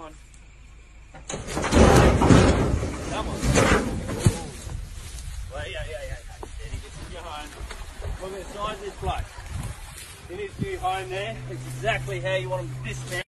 Come on. Come on. Well, yeah, yeah, yeah. Steady, this is your home. Look at the size of this bloke. In his new home there, it's exactly how you want him to dismount.